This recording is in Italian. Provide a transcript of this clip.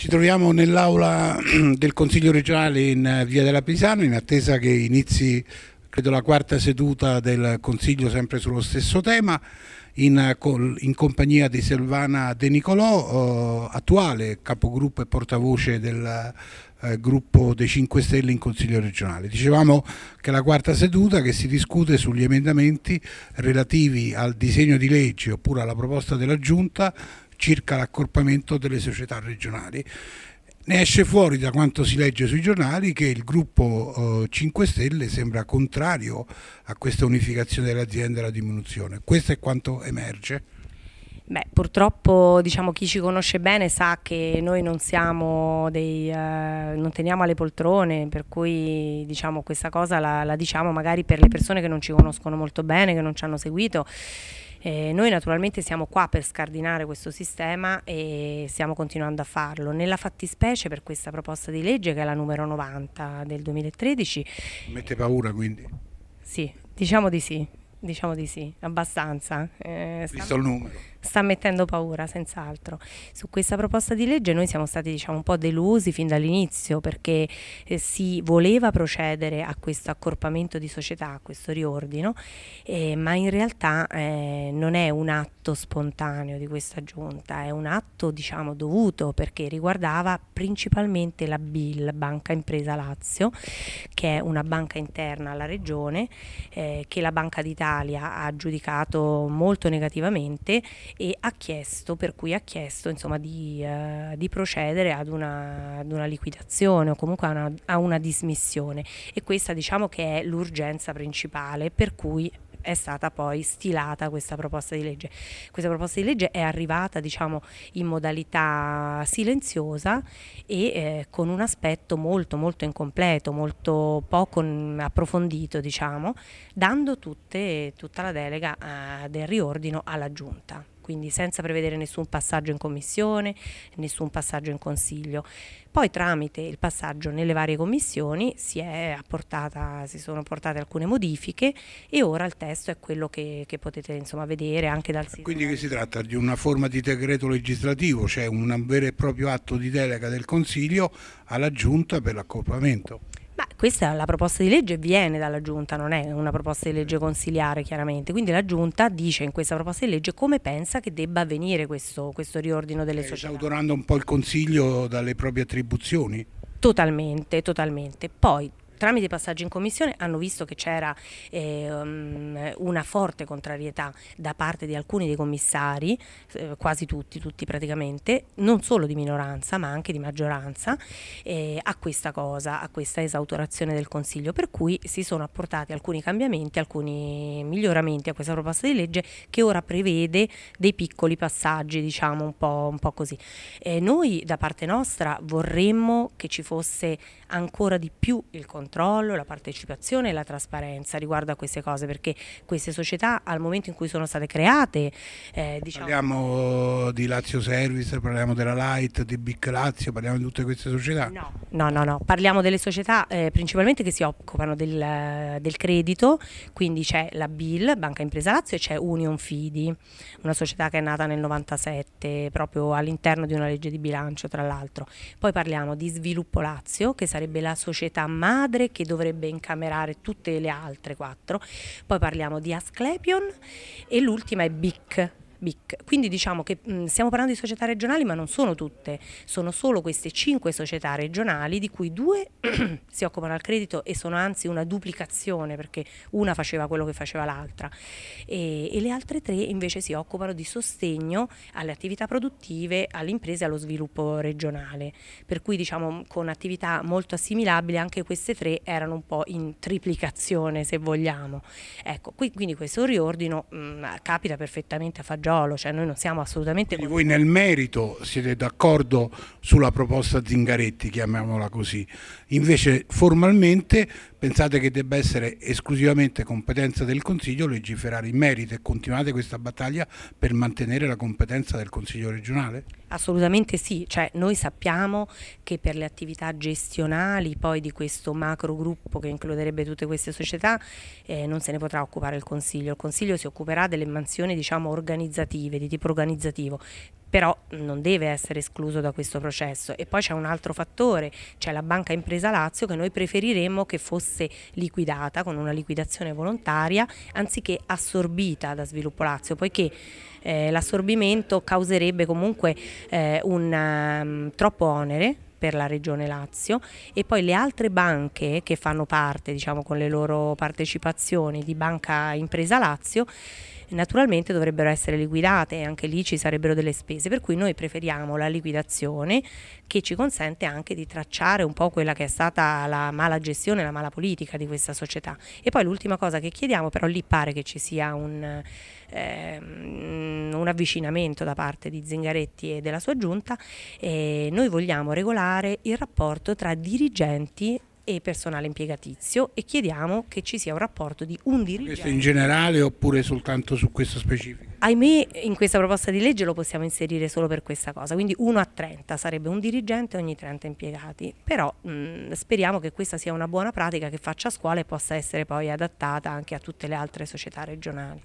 Ci troviamo nell'aula del Consiglio regionale in via della Pisano in attesa che inizi credo la quarta seduta del Consiglio sempre sullo stesso tema in, in compagnia di Silvana De Nicolò, eh, attuale capogruppo e portavoce del eh, gruppo dei 5 Stelle in Consiglio regionale. Dicevamo che la quarta seduta che si discute sugli emendamenti relativi al disegno di legge oppure alla proposta della Giunta circa l'accorpamento delle società regionali. Ne esce fuori da quanto si legge sui giornali che il gruppo eh, 5 Stelle sembra contrario a questa unificazione delle aziende e alla diminuzione. Questo è quanto emerge. Beh, purtroppo diciamo, chi ci conosce bene sa che noi non, dei, eh, non teniamo alle poltrone, per cui diciamo, questa cosa la, la diciamo magari per le persone che non ci conoscono molto bene, che non ci hanno seguito eh, noi naturalmente siamo qua per scardinare questo sistema e stiamo continuando a farlo. Nella fattispecie per questa proposta di legge che è la numero 90 del 2013. Mette paura quindi? Sì, diciamo di sì. Diciamo di sì, abbastanza. Eh, Visto il numero sta mettendo paura senz'altro. Su questa proposta di legge noi siamo stati diciamo, un po' delusi fin dall'inizio perché eh, si voleva procedere a questo accorpamento di società, a questo riordino, eh, ma in realtà eh, non è un atto spontaneo di questa giunta, è un atto diciamo, dovuto perché riguardava principalmente la BIL, Banca Impresa Lazio, che è una banca interna alla regione eh, che la Banca d'Italia ha giudicato molto negativamente e ha chiesto, per cui ha chiesto insomma, di, uh, di procedere ad una, ad una, liquidazione o comunque a una, a una dismissione e questa diciamo che è l'urgenza principale per cui è stata poi stilata questa proposta di legge. Questa proposta di legge è arrivata diciamo, in modalità silenziosa e eh, con un aspetto molto molto incompleto, molto poco approfondito, diciamo, dando tutte, tutta la delega eh, del riordino alla Giunta quindi senza prevedere nessun passaggio in commissione, nessun passaggio in consiglio. Poi tramite il passaggio nelle varie commissioni si, apportata, si sono portate alcune modifiche e ora il testo è quello che, che potete insomma, vedere anche dal sito. Quindi che si tratta di una forma di decreto legislativo, cioè un vero e proprio atto di delega del Consiglio alla Giunta per l'accorpamento? Questa la proposta di legge viene dalla Giunta, non è una proposta di legge consiliare chiaramente, quindi la Giunta dice in questa proposta di legge come pensa che debba avvenire questo, questo riordino delle eh, società. Sta autorando un po' il Consiglio dalle proprie attribuzioni? Totalmente, totalmente. Poi tramite passaggi in commissione hanno visto che c'era eh, una forte contrarietà da parte di alcuni dei commissari, eh, quasi tutti, tutti praticamente, non solo di minoranza ma anche di maggioranza, eh, a questa cosa, a questa esautorazione del Consiglio, per cui si sono apportati alcuni cambiamenti, alcuni miglioramenti a questa proposta di legge che ora prevede dei piccoli passaggi, diciamo un po', un po così. noi da parte nostra vorremmo che ci fosse ancora di più il controllo controllo, la partecipazione e la trasparenza riguardo a queste cose, perché queste società al momento in cui sono state create... Eh, diciamo... Parliamo di Lazio Service, parliamo della Light, di Big Lazio, parliamo di tutte queste società? No, no, no, no. parliamo delle società eh, principalmente che si occupano del, del credito, quindi c'è la BIL, Banca Impresa Lazio, e c'è Union Fidi, una società che è nata nel 97 proprio all'interno di una legge di bilancio tra l'altro. Poi parliamo di Sviluppo Lazio, che sarebbe la società madre padre che dovrebbe incamerare tutte le altre quattro. Poi parliamo di Asclepion e l'ultima è BIC, BIC. Quindi diciamo che mh, stiamo parlando di società regionali ma non sono tutte, sono solo queste cinque società regionali di cui due si occupano al credito e sono anzi una duplicazione perché una faceva quello che faceva l'altra e, e, le altre tre invece si occupano di sostegno alle attività produttive, alle imprese e allo sviluppo regionale. Per cui diciamo con attività molto assimilabili anche queste tre erano un po' in triplicazione se vogliamo. Ecco, qui, quindi questo riordino mh, capita perfettamente a Fagioli fagiolo, cioè noi non siamo assolutamente... Quindi voi nel merito siete d'accordo sulla proposta Zingaretti, chiamiamola così, invece formalmente pensate che debba essere esclusivamente competenza del Consiglio legiferare in merito e continuate questa battaglia per mantenere la competenza del Consiglio regionale? Assolutamente sì, cioè noi sappiamo che per le attività gestionali poi di questo macro gruppo che includerebbe tutte queste società eh, non se ne potrà occupare il Consiglio, il Consiglio si occuperà delle mansioni diciamo organizzative, di tipo organizzativo, però non deve essere escluso da questo processo. E poi c'è un altro fattore, c'è la Banca Impresa Lazio che noi preferiremmo che fosse liquidata con una liquidazione volontaria anziché assorbita da Sviluppo Lazio, poiché eh, l'assorbimento causerebbe comunque eh, un um, troppo onere per la regione Lazio e poi le altre banche che fanno parte diciamo con le loro partecipazioni di Banca Impresa Lazio naturalmente dovrebbero essere liquidate e anche lì ci sarebbero delle spese, per cui noi preferiamo la liquidazione che ci consente anche di tracciare un po' quella che è stata la mala gestione, la mala politica di questa società. E poi l'ultima cosa che chiediamo, però lì pare che ci sia un, eh, un avvicinamento da parte di Zingaretti e della sua giunta, eh, noi vogliamo regolare il rapporto tra dirigenti e personale impiegatizio e chiediamo che ci sia un rapporto di un dirigente. Questo in generale oppure soltanto su questo specifico? Ahimè in questa proposta di legge lo possiamo inserire solo per questa cosa, quindi 1 a 30 sarebbe un dirigente ogni 30 impiegati, però mh, speriamo che questa sia una buona pratica che faccia scuola e possa essere poi adattata anche a tutte le altre società regionali.